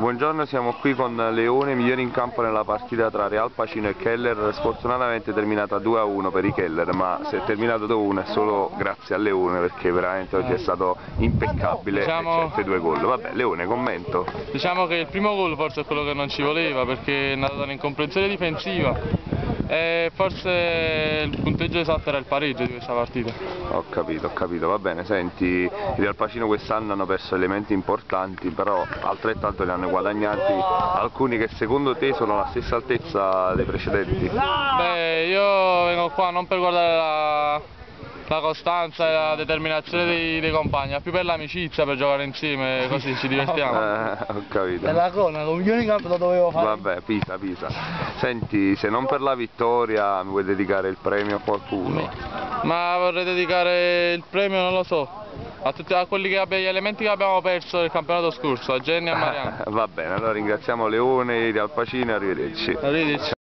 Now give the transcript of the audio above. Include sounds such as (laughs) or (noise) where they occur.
Buongiorno, siamo qui con Leone, migliore in campo nella partita tra Real Pacino e Keller, sfortunatamente è terminata 2-1 per i Keller, ma se è terminato 2-1 è solo grazie a Leone perché veramente oggi è stato impeccabile Diciamo- e due gol. Vabbè, Leone, commento. Diciamo che il primo gol forse è quello che non ci voleva perché è nato da un'incomprensione difensiva e forse il punteggio esatto era il pareggio di questa partita. Ho capito, ho capito, va bene, senti, i Real Pacino quest'anno hanno perso elementi importanti, però altrettanto li hanno guadagnati alcuni che secondo te sono alla stessa altezza dei precedenti. Beh, io vengo qua non per guardare la, la costanza e la determinazione dei, dei compagni, ma più per l'amicizia, per giocare insieme, così ci divertiamo. (laughs) Eh, ho capito. Per la corna, con milioni campo lo dovevo fare. Vabbè, Pisa, Pisa. Senti, se non per la vittoria mi vuoi dedicare il premio a qualcuno? Ma vorrei dedicare il premio, non lo so, a tutti a quelli che abbiamo, gli elementi che abbiamo perso nel campionato scorso, a Jenny e a Mariano. (laughs) Va bene, allora ringraziamo Leone, Real Pacino e arrivederci. Arrivederci.